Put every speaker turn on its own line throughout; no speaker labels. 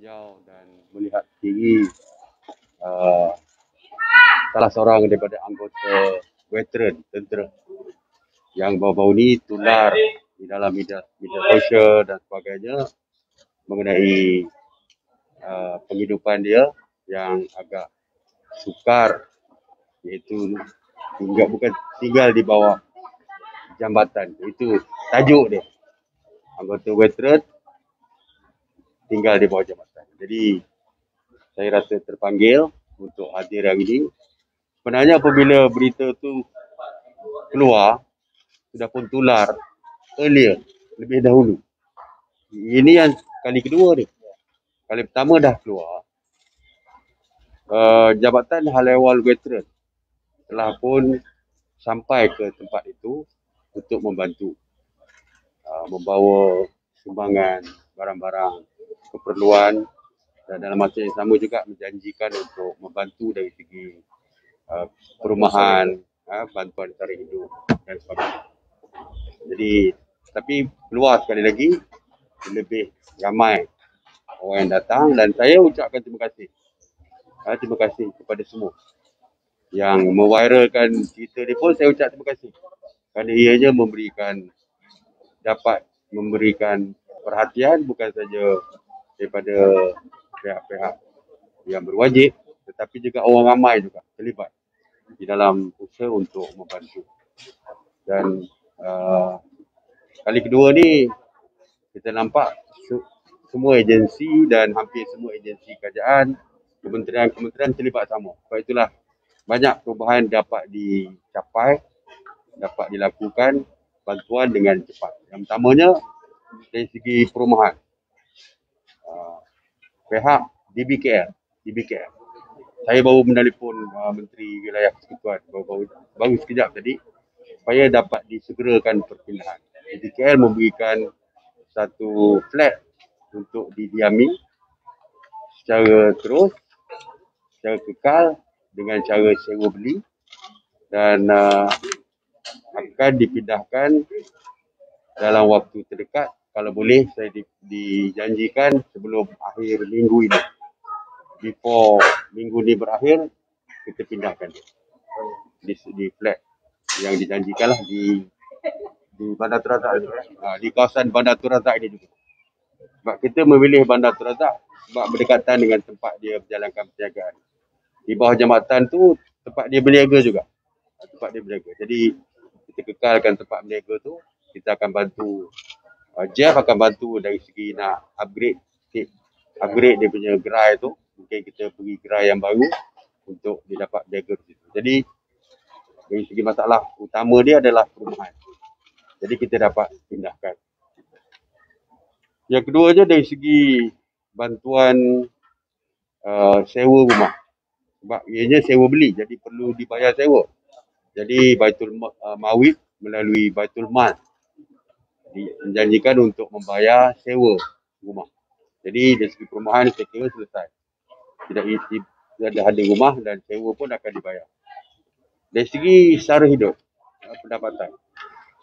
meninjau dan melihat diri uh, salah seorang daripada anggota veteran tentera yang baru-baru ni tular di dalam media, media sosial dan sebagainya mengenai uh, penghidupan dia yang agak sukar iaitu tinggal bukan tinggal di bawah jambatan itu tajuk dia anggota veteran tinggal di bawah jambatan. Jadi saya rasa terpanggil untuk hadir hari ini. Sebenarnya apabila berita tu keluar sudah pun tular earlier lebih dahulu. Ini yang kali kedua ni. Kali pertama dah keluar. Uh, Jabatan Hal Veteran telah pun sampai ke tempat itu untuk membantu uh, membawa sumbangan barang-barang keperluan dan dalam masa yang sama juga menjanjikan untuk membantu dari segi uh, perumahan, uh, bantuan tarikh hidup dan sebagainya. Jadi tapi keluar sekali lagi lebih ramai orang yang datang dan saya ucapkan terima kasih. Uh, terima kasih kepada semua yang meviralkan cerita ni pun saya ucap terima kasih kerana ianya memberikan dapat memberikan perhatian bukan saja daripada pihak-pihak yang berwajib tetapi juga orang ramai juga terlibat di dalam usaha untuk membantu dan uh, kali kedua ni kita nampak semua agensi dan hampir semua agensi kerajaan kementerian-kementerian terlibat sama sebab itulah banyak perubahan dapat dicapai, dapat dilakukan bantuan dengan cepat. Yang pertamanya dari segi perumahan. Pihak DBKL, DBKL. Saya baru menelpon uh, Menteri Wilayah Persekutuan baru, baru, sekejap tadi supaya dapat disegerakan perpindahan. DBKL memberikan satu flat untuk didiami secara terus, secara kekal dengan cara sewa beli dan uh, akan dipindahkan dalam waktu terdekat kalau boleh saya di, dijanjikan sebelum akhir minggu ini. Before minggu ini berakhir kita pindahkan. Di, di flat yang dijanjikan lah di di Bandar Terazak uh, di kawasan Bandar Terazak ini juga. Sebab kita memilih Bandar Terazak sebab berdekatan dengan tempat dia berjalankan perniagaan. Di bawah jambatan tu tempat dia berniaga juga. Tempat dia berniaga. Jadi kita kekalkan tempat berniaga tu, kita akan bantu Jeff akan bantu dari segi nak upgrade upgrade dia punya gerai tu. Mungkin kita pergi gerai yang baru untuk dia dapat di situ. Jadi dari segi masalah utama dia adalah perumahan. Jadi kita dapat pindahkan. Yang kedua je dari segi bantuan uh, sewa rumah sebab ianya sewa beli jadi perlu dibayar sewa jadi Baitul uh, Mawid melalui Baitul Mal menjanjikan untuk membayar sewa rumah. Jadi dari segi perumahan saya kira selesai. Tidak tidak ada rumah dan sewa pun akan dibayar. Dari segi sara hidup uh, pendapatan.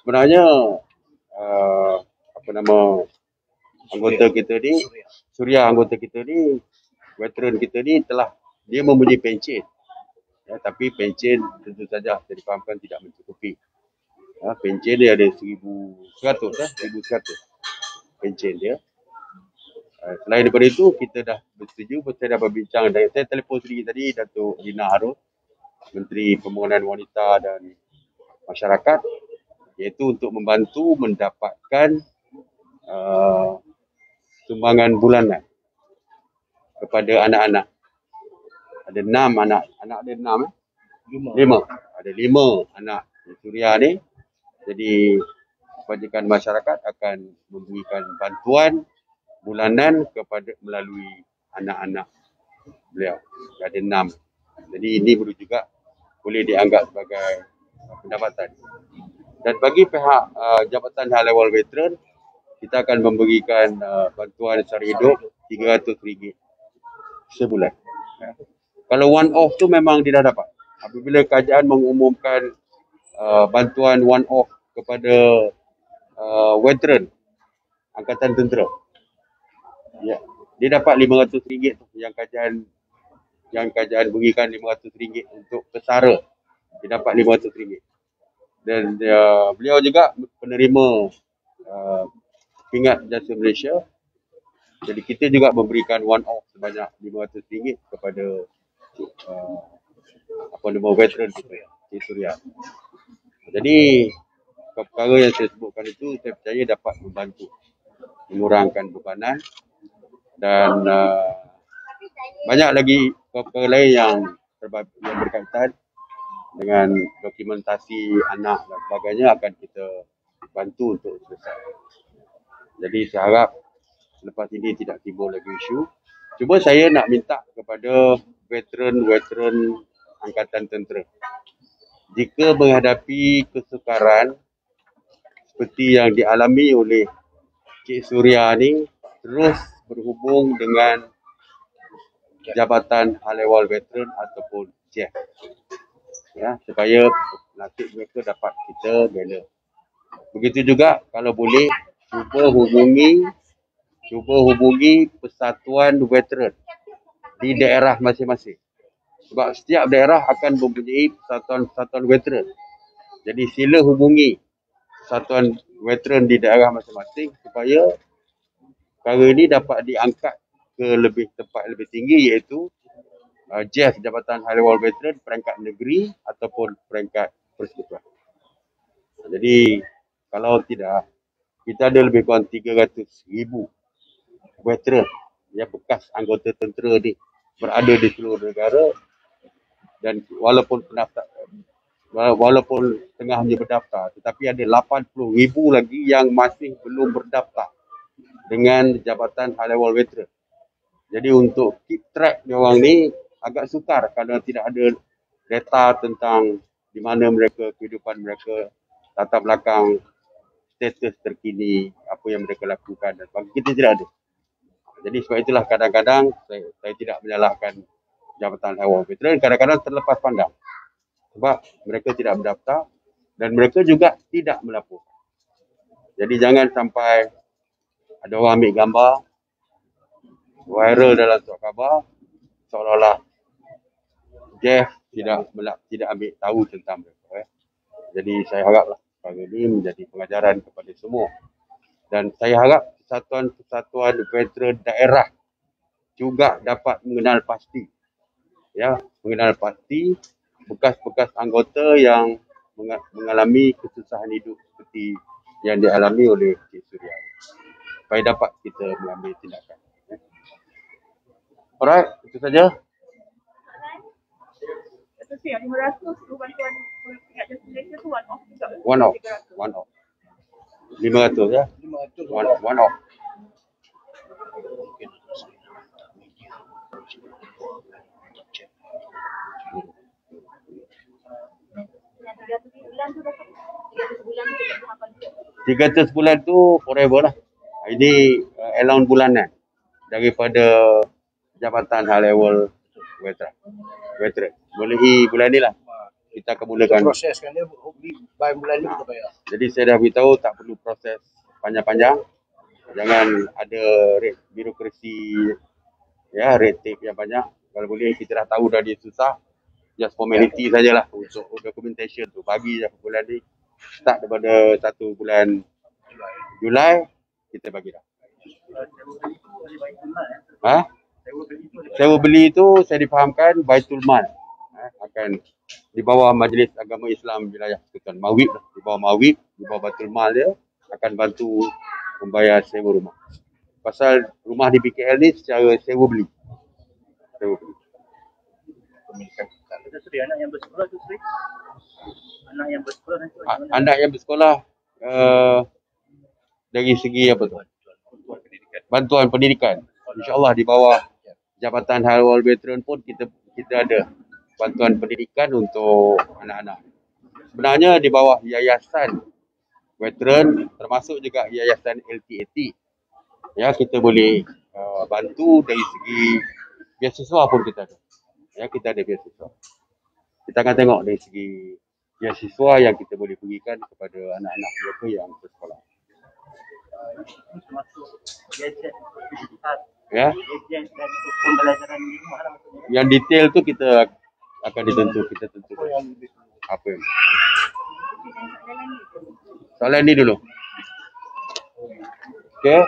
Sebenarnya uh, apa nama anggota kita ni suria. Anggota kita ni veteran kita ni telah dia mempunyai pencen. Ya, tapi pencen tentu saja saya difahamkan tidak mencukupi. Ya, pencen dia ada 1100 ya, 1100 pencen dia. Uh, selain daripada itu, kita dah bersetuju, saya dah berbincang dan saya telefon sendiri tadi Datuk Lina Harun, Menteri Pembangunan Wanita dan Masyarakat, iaitu untuk membantu mendapatkan uh, sumbangan bulanan kepada anak-anak ada enam anak. Anak ada enam eh? Lima. lima. Ada lima anak Suria ni. Jadi kebajikan masyarakat akan memberikan bantuan bulanan kepada melalui anak-anak beliau. Ada enam. Jadi ini perlu juga boleh dianggap sebagai pendapatan. Dan bagi pihak uh, Jabatan Hal Ehwal Veteran, kita akan memberikan uh, bantuan secara hidup RM300 sebulan. Kalau one off tu memang dia dah dapat. Apabila kerajaan mengumumkan uh, bantuan one off kepada uh, veteran angkatan tentera. Ya. dia dapat RM500 tu yang kajian yang kajian berikan RM500 untuk kesara. Dia dapat RM500. Dan uh, beliau juga penerima uh, pingat jasa Malaysia. Jadi kita juga memberikan one off sebanyak RM500 kepada uh, apa nama veteran kita Suria. Jadi perkara yang saya sebutkan itu saya percaya dapat membantu mengurangkan bebanan dan uh, banyak lagi perkara lain yang yang berkaitan dengan dokumentasi anak dan sebagainya akan kita bantu untuk selesai. Jadi saya harap selepas ini tidak timbul lagi isu. Cuma saya nak minta kepada veteran-veteran Angkatan Tentera. Jika menghadapi kesukaran seperti yang dialami oleh Cik Surya ni terus berhubung dengan Jabatan Hal Ehwal Veteran ataupun JEF. Ya, supaya nasib mereka dapat kita bela. Begitu juga kalau boleh cuba hubungi cuba hubungi persatuan veteran di daerah masing-masing. Sebab setiap daerah akan mempunyai persatuan-persatuan veteran. Jadi sila hubungi persatuan veteran di daerah masing-masing supaya perkara ini dapat diangkat ke lebih tempat lebih tinggi iaitu uh, JEF Jabatan Level Veteran peringkat negeri ataupun peringkat persekutuan. Jadi kalau tidak kita ada lebih kurang 300 ribu veteran yang bekas anggota tentera ni berada di seluruh negara dan walaupun pendaftar walaupun tengah hanya berdaftar tetapi ada 80 ribu lagi yang masih belum berdaftar dengan Jabatan High Level Veteran. Jadi untuk keep track orang ni agak sukar kerana tidak ada data tentang di mana mereka, kehidupan mereka, latar belakang, status terkini, apa yang mereka lakukan dan sebagainya. Kita tidak ada. Jadi sebab itulah kadang-kadang saya, saya tidak menyalahkan Jabatan Hewan Veteran. Kadang-kadang terlepas pandang. Sebab mereka tidak mendaftar dan mereka juga tidak melapor. Jadi jangan sampai ada orang ambil gambar, viral dalam surat khabar seolah-olah Jeff tidak melak, tidak ambil tahu tentang mereka. Eh. Jadi saya haraplah perkara ini menjadi pengajaran kepada semua. Dan saya harap persatuan-persatuan veteran daerah juga dapat mengenal pasti. Ya, mengenal pasti bekas-bekas anggota yang mengalami kesusahan hidup seperti yang dialami oleh Cik Surya supaya dapat kita mengambil tindakan. Ya. Alright, itu saja. One off. One off. Lima ratus ya. One off. One off. Thank you tiga tu sebulan tu forever lah. Ini uh, allowance bulanan daripada jabatan high level veteran. Veteran. Boleh bulan ni lah. Kita akan mulakan.
Kita proseskan dia hopefully by bulan ni kita bayar.
Jadi saya dah beritahu tak perlu proses panjang-panjang. Jangan ada red, birokrasi ya red tape yang banyak. Kalau boleh kita dah tahu dah dia susah. Just formality ya. sajalah untuk documentation tu. Bagi je bulan ni. Start daripada satu bulan Julai kita bagi dah. Ha? sewa beli itu saya difahamkan Baitul Mal eh, akan di bawah Majlis Agama Islam Wilayah Sultan Mawib lah. di bawah Mawib di bawah Baitul Mal dia akan bantu membayar sewa rumah pasal rumah di BKL ni secara sewa beli sewa beli
anak yang bersekolah tu Sri anak yang bersekolah nanti
anak yang bersekolah uh, dari segi apa tu bantuan pendidikan insyaallah di bawah Jabatan Halal Veteran pun kita kita ada bantuan pendidikan untuk anak-anak. Sebenarnya di bawah yayasan veteran termasuk juga yayasan LTAT. Ya kita boleh uh, bantu dari segi beasiswa pun kita ada. Ya kita ada beasiswa. Kita akan tengok dari segi beasiswa yang kita boleh berikan kepada anak-anak mereka yang bersekolah. Ya, yang detail tu kita akan ditentu kita tentukan apa yang. Soalan ni dulu. Okey.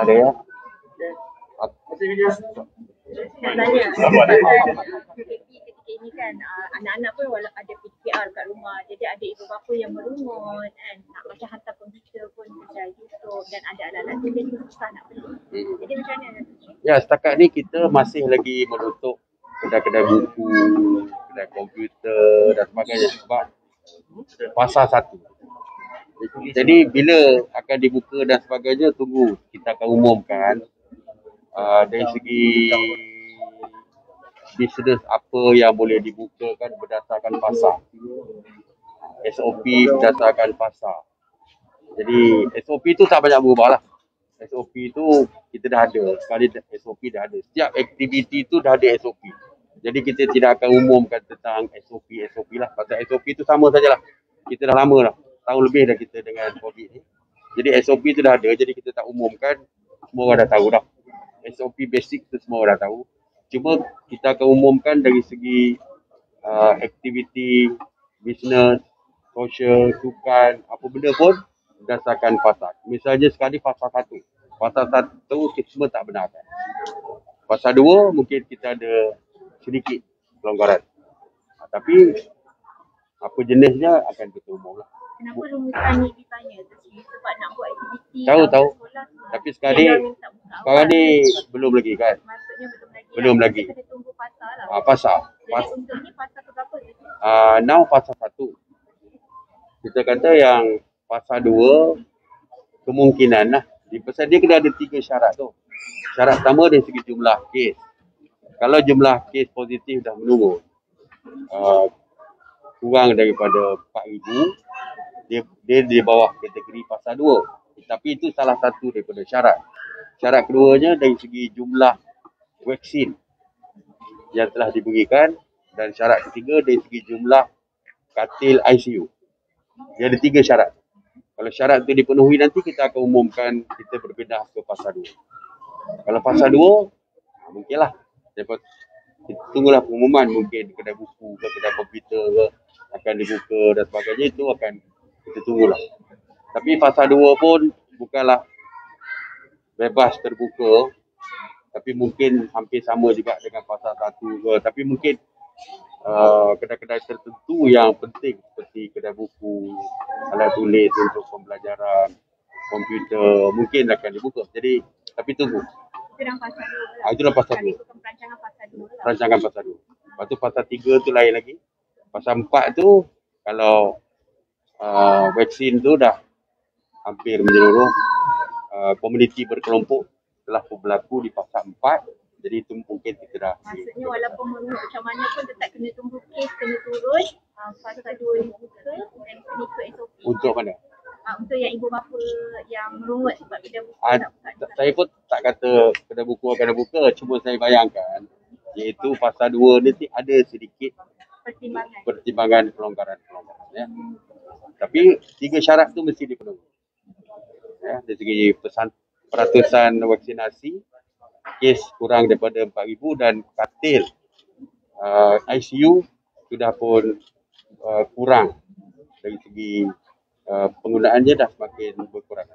Ada ya? Ap-
nak tanya ketika ini kan uh, anak-anak pun walau ada PCR kat rumah jadi ada ibu bapa yang merungut kan. Nak macam hantar komputer pun macam YouTube dan ada alat-alat tu jadi susah nak beli. Jadi macam mana
Ya, setakat ni kita masih lagi menutup kedai-kedai buku, kedai komputer dan sebagainya sebab pasar satu. Jadi bila akan dibuka dan sebagainya tunggu. Kita akan umumkan uh, dari segi bisnes apa yang boleh dibukakan berdasarkan pasar. SOP berdasarkan pasar. Jadi SOP tu tak banyak berubah lah. SOP tu kita dah ada. Sekali SOP dah ada. Setiap aktiviti tu dah ada SOP. Jadi kita tidak akan umumkan tentang SOP SOP lah. Pasal SOP tu sama sajalah. Kita dah lama dah. Tahun lebih dah kita dengan COVID ni. Jadi SOP tu dah ada. Jadi kita tak umumkan. Semua orang dah tahu dah. SOP basic tu semua orang tahu. Cuma kita akan umumkan dari segi uh, aktiviti, bisnes, sosial, sukan, apa benda pun berdasarkan pasar. Misalnya sekali pasar satu. Pasar satu kita semua tak benarkan. Pasar dua mungkin kita ada sedikit pelonggaran. Ha, tapi apa jenisnya akan kita umum lah.
Kenapa rumusan ni ditanya sih sebab nak buat aktiviti
Tahu, tahu.
sekolah.
Tapi sekali sekarang ni belum lagi kan.
maksudnya belum lagi
Belum lagi.
Kita tunggu pasar lah
pasar.
jadi
Pas,
untuk ni pasar tu berapa tu
uh, now pasar satu. Kita kata yang pasar dua kemungkinan lah. Di pasal dia kena ada tiga syarat tu. Syarat pertama dari segi jumlah kes. Kalau jumlah kes positif dah menurun, uh, kurang daripada 4,000, dia, dia di bawah kategori pasar dua. Tapi itu salah satu daripada syarat. Syarat keduanya dari segi jumlah vaksin yang telah diberikan dan syarat ketiga dari segi jumlah katil ICU. Dia ada tiga syarat. Kalau syarat itu dipenuhi nanti kita akan umumkan kita berpindah ke pasar dua. Kalau pasar dua, ha, mungkinlah. Dapat tunggulah pengumuman mungkin kedai buku ke kedai komputer ke akan dibuka dan sebagainya itu akan kita tunggulah. Tapi pasar dua pun bukanlah bebas terbuka. Tapi mungkin hampir sama juga dengan pasar satu ke. Tapi mungkin uh, kedai-kedai tertentu yang penting. Seperti kedai buku alat tulis untuk pembelajaran komputer mungkin akan dibuka. Jadi tapi tunggu.
Itu dalam pasar dua lah.
Ah, itu dalam dua.
bukan perancangan pasar dua lah.
Lepas tu pasar tiga tu lain lagi. Pasar empat tu kalau uh, vaksin tu dah hampir menyeluruh. Uh, komuniti berkelompok telah pun berlaku di pasar empat. Jadi itu mungkin kita dah
Maksudnya walaupun merungut macam mana pun tetap kena tunggu kes kena turun. Uh, fasa dua ni buka dan kena ikut SOP
untuk mana?
Uh, untuk yang ibu bapa yang merungut sebab bila buka
Ah,
tak buka
saya pun tak kata kedai buku akan buka. Cuma saya bayangkan iaitu pasal dua ni ti- ada sedikit
pertimbangan.
pertimbangan pelonggaran-pelonggaran ya. Tapi tiga syarat tu mesti dipenuhi. Ya, dari segi pesan peratusan vaksinasi kes kurang daripada 4000 dan katil uh, ICU sudah pun uh, kurang dari segi uh, penggunaannya dah semakin berkurang.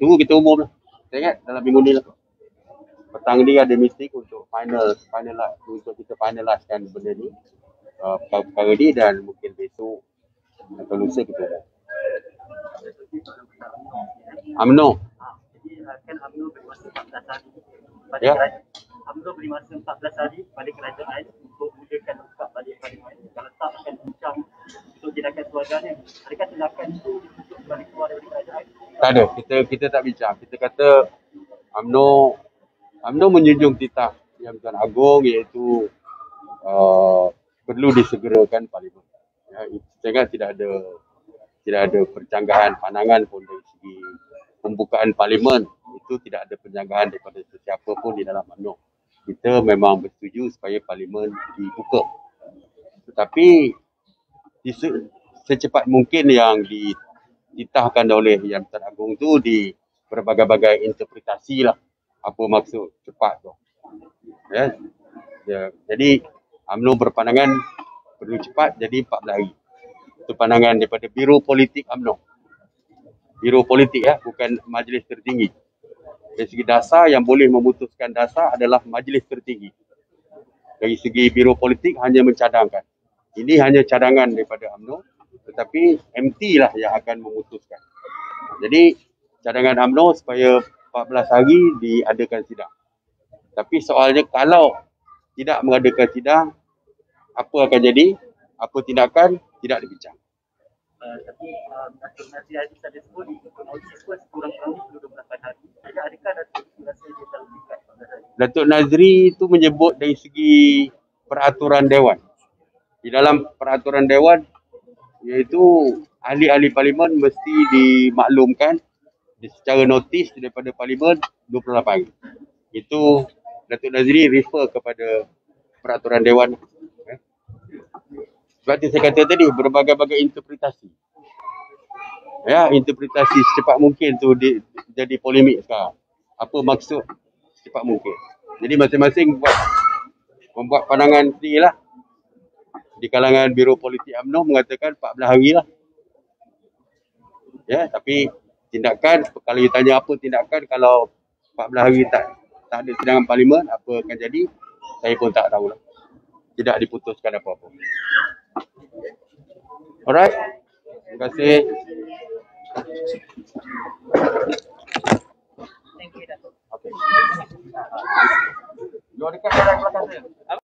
Tunggu kita umum lah. Saya ingat dalam minggu ni lah. Petang ni ada meeting untuk final, final lah, untuk kita finalisekan benda ni. Uh, perkara ni dan mungkin besok atau lusa kita ada. UMNO.
ah, jadi uh, kan UMNO beri masa 14 hari balik
Ya.
kerajaan. UMNO beri masa 14 hari balik kerajaan untuk mudahkan buka balik parlimen. Kalau tak akan bincang untuk tindakan keluarganya. Adakah tindakan itu untuk balik keluar dari kerajaan?
Tak ada. Kita kita tak bincang. Kita kata UMNO UMNO menjunjung titah yang Tuan Agong iaitu uh, perlu disegerakan parlimen. Ya, ingat tidak ada tidak ada percanggahan pandangan pun dari segi pembukaan parlimen itu tidak ada penjanggahan daripada sesiapa pun di dalam UMNO. Kita memang bersetuju supaya parlimen dibuka. Tetapi secepat mungkin yang dititahkan oleh Yang Besar Agong tu di berbagai-bagai interpretasi lah apa maksud cepat tu. Ya. ya. Jadi UMNO berpandangan perlu cepat jadi 14 hari. Itu pandangan daripada Biro Politik UMNO. Biro Politik ya, bukan majlis tertinggi. Dari segi dasar yang boleh memutuskan dasar adalah majlis tertinggi. Dari segi Biro Politik hanya mencadangkan. Ini hanya cadangan daripada UMNO tetapi MT lah yang akan memutuskan. Jadi cadangan UMNO supaya 14 hari diadakan sidang. Tapi soalnya kalau tidak mengadakan sidang, apa akan jadi? Apa tindakan? Tidak dibincang.
Uh, tapi uh, Datuk Nazri Aziz ada sebut untuk notis pun kurang-kurangnya perlu 12 hari. Jadi adakah Datuk rasa dia terlalu dekat 14 hari?
Datuk Nazri itu menyebut dari segi peraturan Dewan. Di dalam peraturan Dewan, iaitu ahli-ahli parlimen mesti dimaklumkan secara notis daripada parlimen 28 hari. Itu Datuk Nazri refer kepada peraturan Dewan. Tu saya kata tadi berbagai-bagai interpretasi. Ya, interpretasi secepat mungkin tu di, jadi polemik sekarang. Apa maksud secepat mungkin? Jadi masing-masing buat membuat pandangan sendiri lah. Di kalangan Biro Politik UMNO mengatakan 14 hari lah. Ya, tapi tindakan, kalau you tanya apa tindakan kalau 14 hari tak tak ada sidangan parlimen, apa akan jadi, saya pun tak tahu lah. Tidak diputuskan apa-apa. Alright. Terima kasih. Thank you, Datuk. Okay. Luar dekat, luar dekat, luar.